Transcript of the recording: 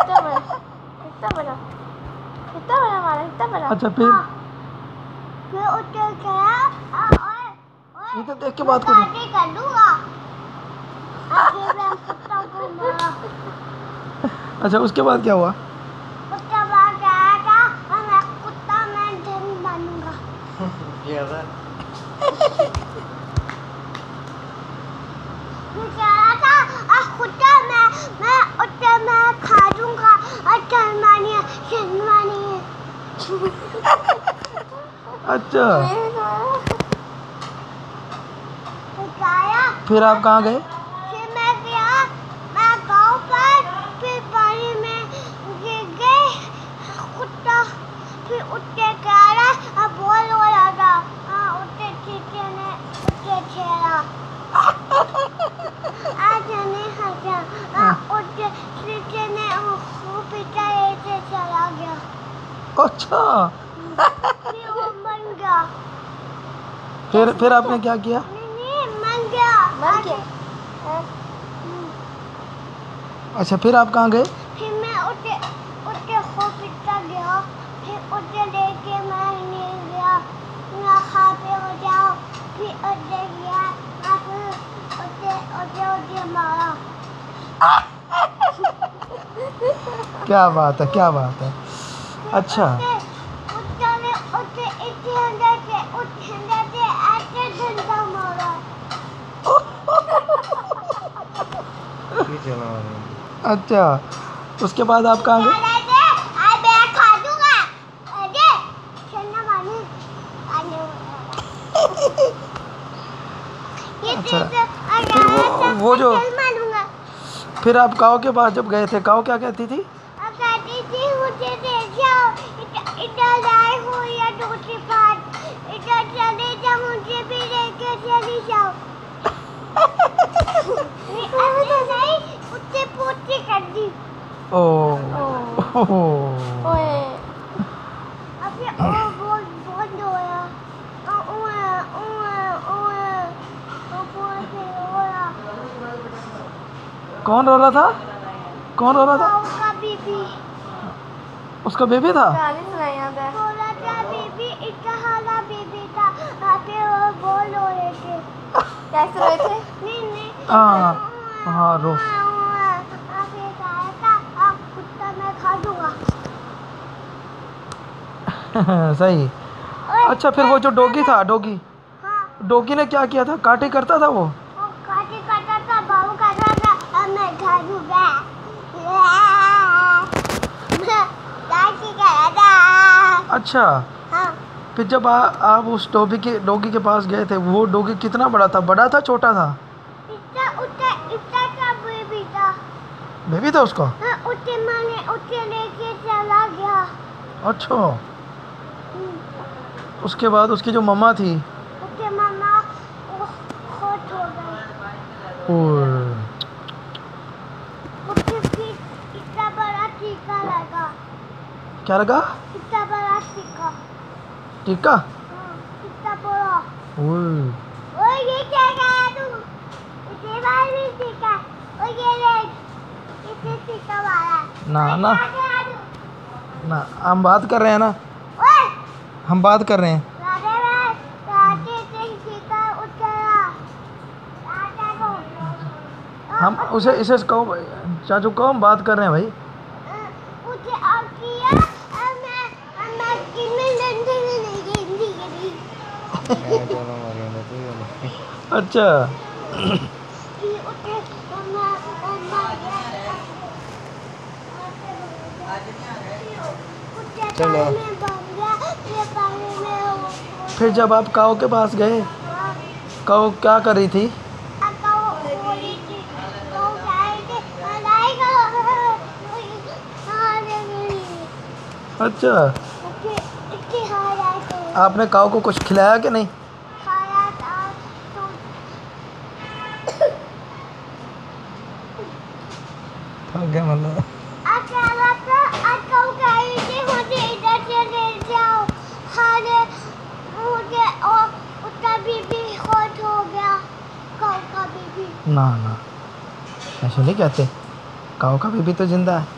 इतना बड़ा इतना बड़ा इतना बड़ा मारा इतना बड़ा अच्छा फिर। फिर उतर गया और और इधर देख के बात करो पार्टी कर दूँगा आगे मैं कुत्ता को मारा अच्छा उसके बाद क्या हुआ? उसके बाद गया था और मैं कुत्ता मैं जन बनूँगा था और कुत्ता मैं मैं उसे मैं खा दूँगा और शर्मानी है शर्मानी है अच्छा। फिर आप कहाँ गए? फिर मैं गया मैं गाँव पर फिर पानी में गिर गए कुत्ता फिर उठके कह रहा अब बोल हो हाँ हाँ अच्छा। फिर फिर फिर आपने क्या किया? गया अच्छा फिर आप कहाँ गए? फिर मैं उसे उसे हॉस्पिटल गया। फिर उसे लेके मैं नहीं गया। मैं खाते हो जाओ। फिर उसे गया। फिर उसे उसे उसे मारा। क्या बात है क्या बात है। अच्छा उसे उसे ने उसे इतने अंदर से उस अंदर से ऐसे डंडा मारा अच्छा उसके बाद आप कहाँ गए अच्छा। फिर वो- वो जो- फिर आप काओ के पास जब गए थे काओ क्या कहती थी हो चले जाओ मुझे भी लेके चली जाओ नहीं, ऐसे नहीं उससे ओ ओ ओ ओ कौन रो रहा था? कौन रो रहा था? गाँव का बीबी। उसका बेबी था? गाली सुनाई आता है। बोला था बीबी इतना हाला बीबी था। वहाँ वो बोल रो रहे थे कैसे रोए थे? नहीं नहीं। हाँ, हाँ, रो। वहाँ पे गाया था अब कुत्ता मैं खा दूँगा सही। अच्छा फिर वो जो डोगी था डोगी। हाँ। डोगी ने क्या किया था? काटे करता था वो? वो काटे काटा था बाबू काटा था अब मैं खाऊँगा काटी अच्छा। हाँ। फिर जब आ, आप उस डोगी के डोगी के पास गए थे वो डोगी कितना बड़ा था? बड़ा था छोटा था? इतना उतना इतना का बेबी था। बेबी था उसका? हाँ उसे मैंने उसे लेके चला गया। अच्छा। उसके बाद उसकी जो मम्मा थी। मामा हो लगा। क्या लगा? इतना बड़ा टीका। टीका? हाँ इतना बड़ा। ओए, ओए ये क्या कहा इसे बाल भी टीका ओ ये ले इसे टीका मारा ना ना? ना हम बात कर रहे हैं ना। हम बात कर रहे हैं। हम उसे इसे कहो चाचू कहो हम बात कर रहे हैं भाई। अच्छा। मैं उठे चलो। गया फिर जब आप काओ के पास गए काओ क्या कर रही थी? गाय अच्छा। आपने काओ को कुछ खिलाया कि नहीं? थक मतलब अकेला था अक्का गई थी मुझे इधर से ले जाओ खाने मुझे और उसका बीबी खोट हो गया कौ का बीबी ना ना। ऐसे नहीं कहते। काओ का बेबी तो ज़िंदा है।